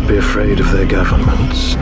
not be afraid of their governments.